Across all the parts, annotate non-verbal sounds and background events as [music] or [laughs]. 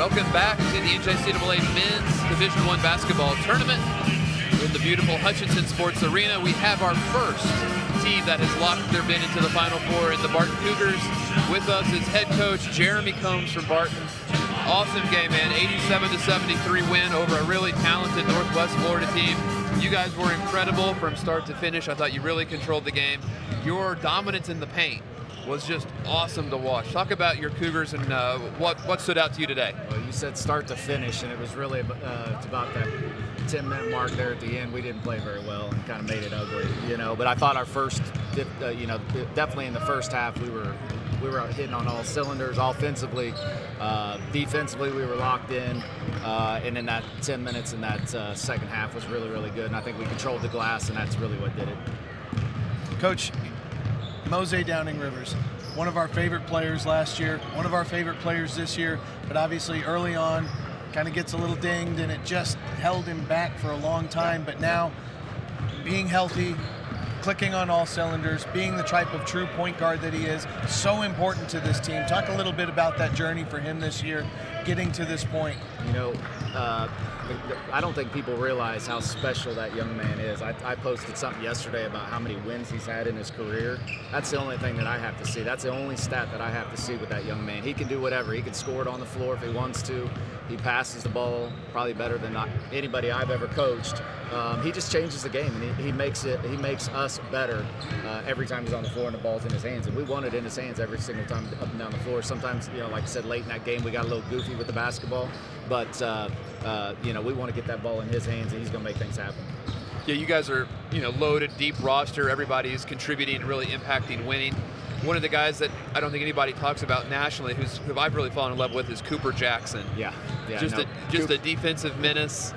Welcome back to the NJCAA Men's Division One Basketball Tournament. In the beautiful Hutchinson Sports Arena, we have our first team that has locked their bid into the Final Four in the Barton Cougars. With us is head coach Jeremy Combs from Barton. Awesome game, man. 87 to 73 win over a really talented Northwest Florida team. You guys were incredible from start to finish. I thought you really controlled the game. Your dominance in the paint was just awesome to watch. Talk about your Cougars and uh, what what stood out to you today. Well, you said start to finish, and it was really uh, it's about that 10 minute mark there at the end. We didn't play very well and kind of made it ugly, you know. But I thought our first, uh, you know, definitely in the first half we were we were hitting on all cylinders offensively. Uh, defensively, we were locked in. Uh, and then that 10 minutes in that uh, second half was really, really good. And I think we controlled the glass, and that's really what did it. Coach, Mose Downing Rivers, one of our favorite players last year, one of our favorite players this year, but obviously early on kind of gets a little dinged and it just held him back for a long time. But now, being healthy, clicking on all cylinders, being the type of true point guard that he is, so important to this team. Talk a little bit about that journey for him this year, getting to this point. You know, uh, I don't think people realize how special that young man is. I, I, posted something yesterday about how many wins he's had in his career. That's the only thing that I have to see. That's the only stat that I have to see with that young man. He can do whatever. He can score it on the floor if he wants to. He passes the ball probably better than anybody I've ever coached. Um, he just changes the game and he, he makes it. He makes us better uh, every time he's on the floor and the ball's in his hands. And we want it in his hands every single time up and down the floor. Sometimes, you know, like I said, late in that game we got a little goofy with the basketball, but uh, uh, you know we want to get that ball in his hands and he's going to make things happen. Yeah, you guys are you know loaded, deep roster. Everybody is contributing, really impacting winning one of the guys that I don't think anybody talks about nationally, who's who I've really fallen in love with, is Cooper Jackson. Yeah, yeah. Just no. a just a defensive menace.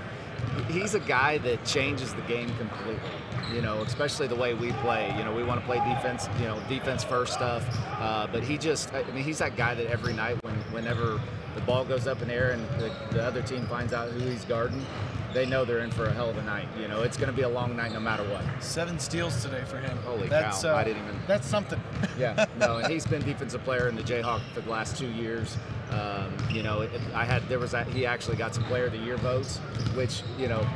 He's a guy that changes the game completely. You know, especially the way we play. You know, we want to play defense. You know, defense first stuff. Uh, but he just, I mean, he's that guy that every night, when whenever the ball goes up in the air and the, the other team finds out who he's guarding, they know they're in for a hell of a night. You know, it's going to be a long night no matter what. Seven steals today for him. Holy that's, cow! Uh, I didn't even. That's something. [laughs] yeah, no, and he's been defensive player in the Jayhawk for the last two years. Um, you know, it, I had there was that he actually got some Player of the Year votes, which you know,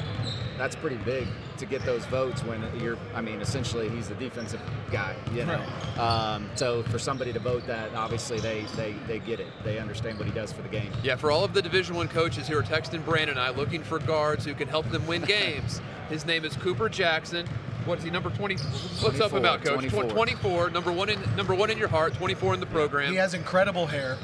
that's pretty big to get those votes when you're. I mean, essentially, he's the defensive guy. You know, right. um, so for somebody to vote that, obviously they, they they get it. They understand what he does for the game. Yeah, for all of the Division One coaches who are texting Brandon and I looking for guards who can help them win games, [laughs] his name is Cooper Jackson. What is he? Number 20. What's up about coach? 24. 24. Number one in number one in your heart. 24 in the program. He has incredible hair.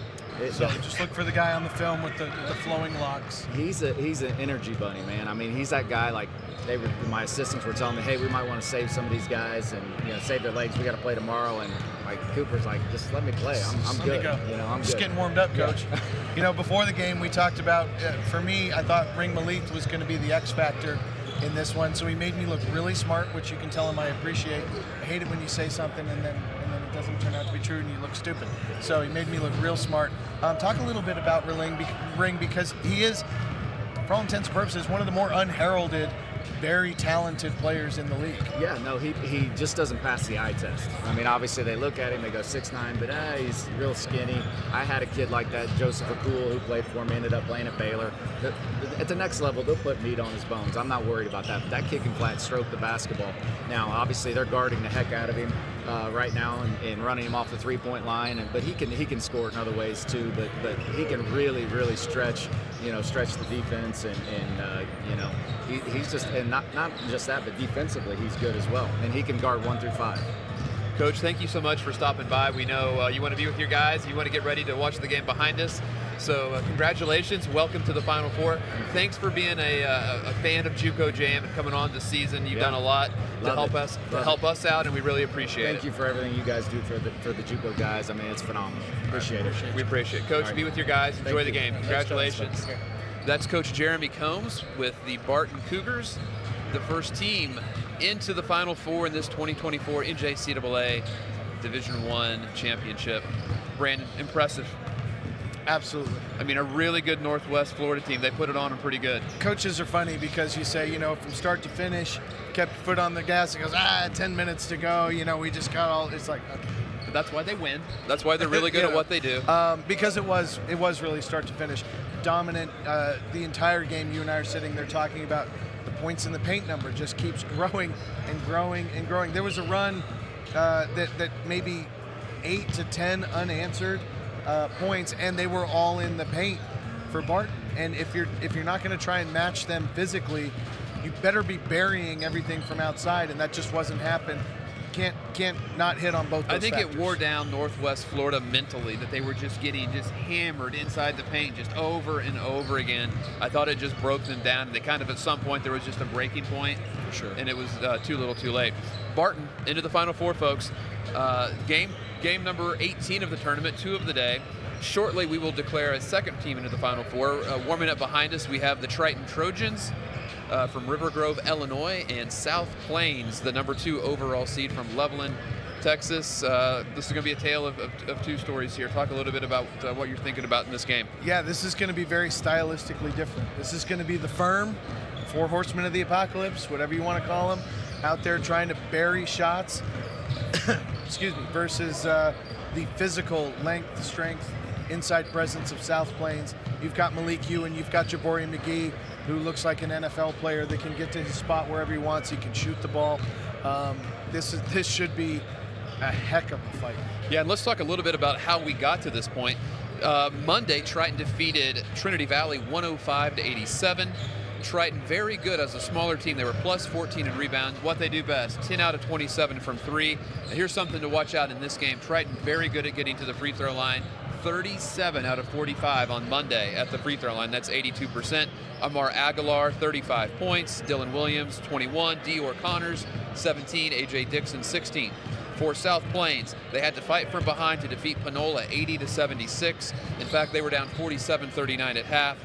So just look for the guy on the film with the, the, flowing locks. He's a he's an energy bunny, man. I mean, he's that guy. Like they were, my assistants were telling me, hey, we might want to save some of these guys and you know save their legs. We got to play tomorrow. And like Cooper's like, just let me play. I'm, I'm good. Go. You know, I'm just good. getting warmed up, coach. Yeah. [laughs] you know, before the game, we talked about. Uh, for me, I thought Ring Malik was going to be the X factor in this one. So he made me look really smart, which you can tell him I appreciate. I hate it when you say something and then then it doesn't turn out to be true and you look stupid. So he made me look real smart. Um, talk a little bit about Ring because he is, for all intents and purposes, one of the more unheralded very talented players in the league. Yeah, no, he, he just doesn't pass the eye test. I mean, obviously they look at him, they go six nine, but ah, he's real skinny. I had a kid like that, Joseph Akul, who played for me, ended up playing at Baylor. At the next level, they'll put meat on his bones. I'm not worried about that. But that kicking flat stroke the basketball. Now, obviously, they're guarding the heck out of him uh, right now and, and, running him off the three-point line. And, but he can he can score in other ways too. But but he can really really stretch you know stretch the defense and, and uh, you know he, he's just and not not just that but defensively he's good as well. And he can guard one through five. Coach, thank you so much for stopping by. We know uh, you want to be with your guys. You want to get ready to watch the game behind us. So uh, congratulations, welcome to the Final Four. Thanks for being a, uh, a fan of JUCO Jam and coming on this season. You've yeah. done a lot to Love help it. us Love to help it. us out, and we really appreciate Thank it. Thank you for everything you guys do for the for the JUCO guys. I mean, it's phenomenal. Appreciate right. it. We appreciate it, Coach. Right. Be with your guys. Enjoy Thank the game. You. Congratulations. That's Coach Jeremy Combs with the Barton Cougars, the first team into the Final Four in this 2024 NJCAA Division One championship. Brandon, impressive. Absolutely. I mean, a really good Northwest Florida team. They put it on them pretty good. Coaches are funny because you say, you know, from start to finish, kept foot on the gas. It goes, ah, 10 minutes to go. You know, we just got all. It's like, okay. But that's why they win. That's why they're really good at [laughs] what they do. Um, because it was it was really start to finish. dominant uh, the entire game. You and I are sitting there talking about the points in the paint number just keeps [laughs] growing and growing and growing. There was a run uh, that that maybe eight to ten unanswered uh, points, and they were all in the paint for Barton. And if you're if you're not going to try and match them physically, you better be burying everything from outside, and that just wasn't happen. Can't can't not hit on both. I think factors. it wore down Northwest Florida mentally that they were just getting just hammered inside the paint just over and over again. I thought it just broke them down. They kind of at some point there was just a breaking point, For sure. and it was uh, too little, too late. Barton into the Final Four, folks. Uh, game game number 18 of the tournament, two of the day. Shortly, we will declare a second team into the Final Four. Uh, warming up behind us, we have the Triton Trojans uh, from River Grove, Illinois, and South Plains, the number two overall seed from Levelland, Texas. Uh, this is going to be a tale of, of, of, two stories here. Talk a little bit about uh, what you're thinking about in this game. Yeah, this is going to be very stylistically different. This is going to be the firm, four horsemen of the apocalypse, whatever you want to call them, out there trying to bury shots. [coughs] excuse me, versus uh, the physical length, strength, inside presence of South Plains. You've got Malik Ewan, you've got Jabari McGee, who looks like an NFL player that can get to his spot wherever he wants. He can shoot the ball. Um, this is this should be a heck of a fight. Yeah, and let's talk a little bit about how we got to this point. Uh, Monday, Triton defeated Trinity Valley 105 to 87. Triton very good as a smaller team. They were plus 14 in rebounds. What they do best, 10 out of 27 from three. And here's something to watch out in this game. Triton very good at getting to the free throw line. 37 out of 45 on Monday at the free throw line. That's 82%. Amar Aguilar, 35 points. Dylan Williams, 21. Dior Connors, 17. AJ Dixon, 16. For South Plains, they had to fight from behind to defeat Panola 80 to 76. In fact, they were down 47-39 at half.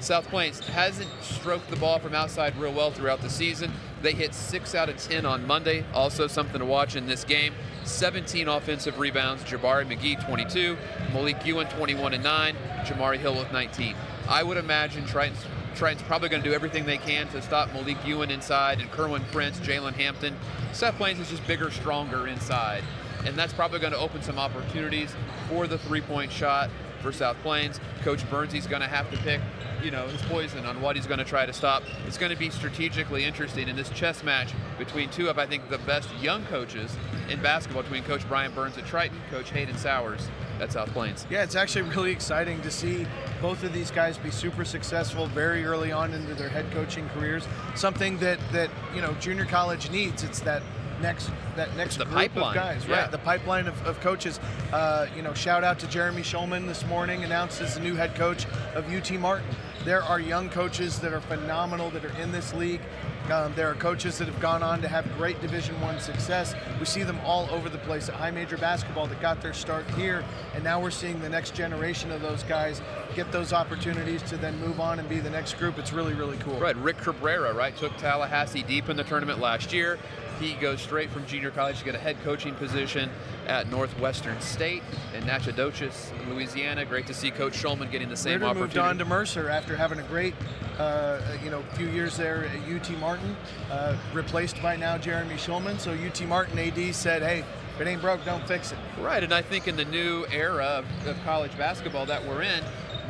South Plains hasn't stroked the ball from outside real well throughout the season. They hit 6 out of 10 on Monday. Also something to watch in this game. 17 offensive rebounds. Jabari McGee, 22. Malik Ewan, 21 and 9. Jamari Hill with 19. I would imagine Triton's, Triton's probably going to do everything they can to stop Malik Ewan inside and Kerwin Prince, Jalen Hampton. South Plains is just bigger, stronger inside. And that's probably going to open some opportunities for the three-point shot for South Plains. Coach Burnsy's going to have to pick, you know, his poison on what he's going to try to stop. It's going to be strategically interesting in this chess match between two of, I think, the best young coaches in basketball, between Coach Brian Burns at Triton, Coach Hayden Sowers at South Plains. Yeah, it's actually really exciting to see both of these guys be super successful very early on into their head coaching careers. Something that that you know junior college needs. It's that next that next the group pipeline. of guys, yeah. right? The pipeline of, of coaches. Uh, you know, shout out to Jeremy Shulman this morning, announced as the new head coach of UT Martin. There are young coaches that are phenomenal that are in this league. Um, there are coaches that have gone on to have great Division One success. We see them all over the place at high major basketball that got their start here, and now we're seeing the next generation of those guys get those opportunities to then move on and be the next group. It's really, really cool. Right, Rick Cabrera, right, took Tallahassee deep in the tournament last year. He goes straight from junior college to get a head coaching position at Northwestern State in Natchitoches, Louisiana. Great to see Coach Shulman getting the same Ridder opportunity. moved on to Mercer after having a great, uh, you know, few years there at UT Martin, uh, replaced by now Jeremy Shulman. So UT Martin AD said, "Hey, if it ain't broke, don't fix it." Right, and I think in the new era of, of college basketball that we're in,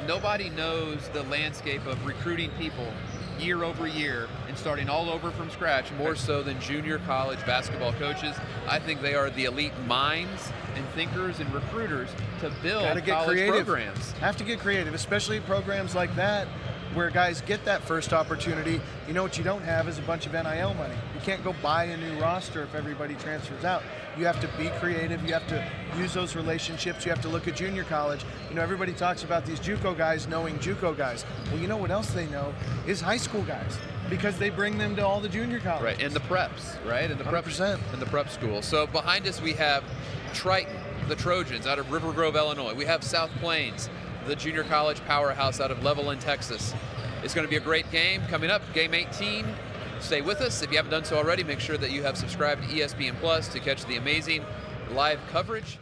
nobody knows the landscape of recruiting people year over year and starting all over from scratch more so than junior college basketball coaches. I think they are the elite minds and thinkers and recruiters to build Gotta get college creative. programs. Have to get creative, especially programs like that where guys get that first opportunity. You know what you don't have is a bunch of NIL money. You can't go buy a new roster if everybody transfers out. You have to be creative. You have to use those relationships. You have to look at junior college. You know, everybody talks about these JUCO guys knowing JUCO guys. Well, you know what else they know is high school guys because they bring them to all the junior colleges. Right, and the preps, right? And the prep 100%. and the prep school. So behind us we have Triton, the Trojans out of River Grove, Illinois. We have South Plains, the junior college powerhouse out of Levelland, Texas. It's going to be a great game coming up, game 18. Stay with us. If you haven't done so already, make sure that you have subscribed to ESPN Plus to catch the amazing live coverage